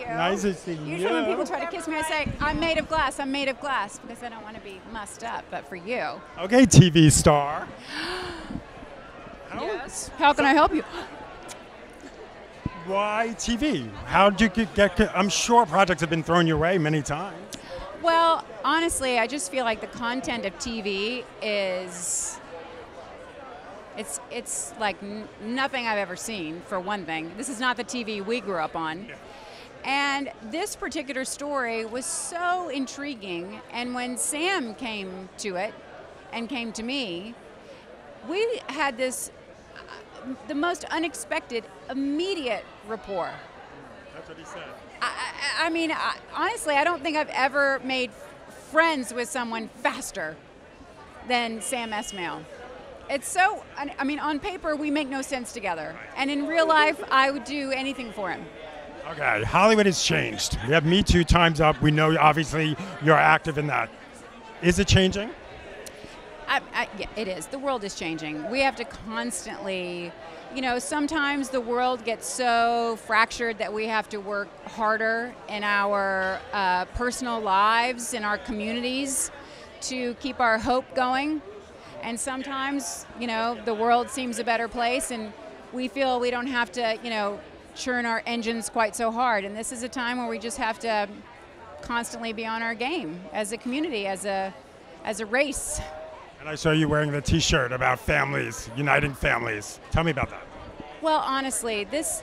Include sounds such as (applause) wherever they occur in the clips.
you. Nice to see you. Usually when people try to kiss me, I say, I'm made of glass, I'm made of glass, because I don't want to be mussed up. But for you. Okay, TV star. (gasps) How, Yes. How can I help you? Why TV? How did you get? I'm sure projects have been thrown your way many times. Well, honestly, I just feel like the content of TV is it's it's like n- nothing I've ever seen for one thing. This is not the TV we grew up on. And this particular story was so intriguing and when Sam came to it and came to me, we had this uh, the most unexpected immediate rapport. That's what he said. I, I, mean, I, honestly, I don't think I've ever made friends with someone faster than Sam Esmail. It's so, I mean, on paper, we make no sense together. And in real life, I would do anything for him. Okay, Hollywood has changed. We have Me Too times up. We know obviously you're active in that. Is it changing? I, I, yeah, it is. The world is changing. We have to constantly, you know, sometimes the world gets so fractured that we have to work harder in our uh, personal lives, in our communities, to keep our hope going. And sometimes, you know, the world seems a better place, and we feel we don't have to, you know, churn our engines quite so hard. And this is a time where we just have to constantly be on our game as a community, as a, as a race. And I saw you wearing the T-shirt about families, uniting families. Tell me about that. Well, honestly, this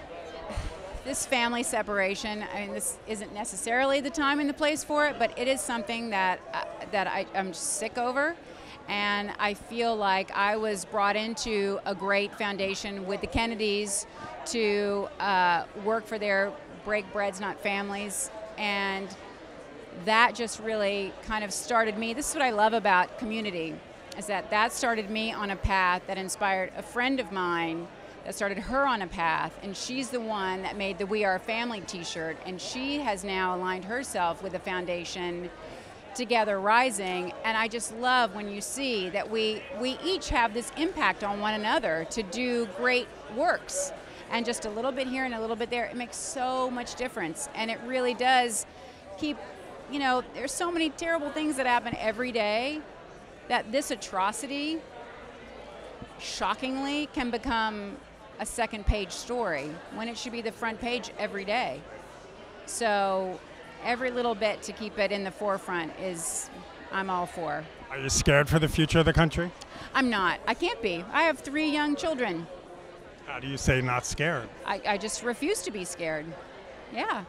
this family separation, I mean, this isn't necessarily the time and the place for it, but it is something that uh, that I, I'm sick over, and I feel like I was brought into a great foundation with the Kennedys to uh, work for their break breads, not families, and that just really kind of started me. This is what I love about community, is that that started me on a path that inspired a friend of mine that started her on a path, and she's the one that made the We Are a Family T-shirt, and she has now aligned herself with the foundation Together Rising, and I just love when you see that we we each have this impact on one another to do great works, and just a little bit here and a little bit there, it makes so much difference, and it really does keep. You know, there's so many terrible things that happen every day that this atrocity shockingly can become a second page story when it should be the front page every day. So every little bit to keep it in the forefront is I'm all for. Are you scared for the future of the country? I'm not. I can't be. I have three young children. How do you say not scared? I, I just refuse to be scared. Yeah.